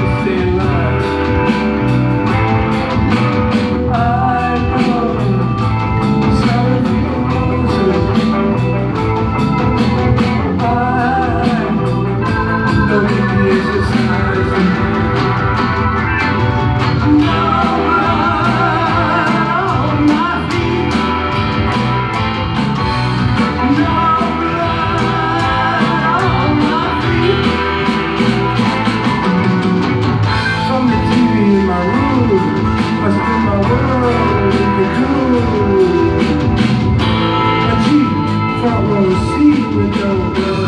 understand love. cool. But you follow, see.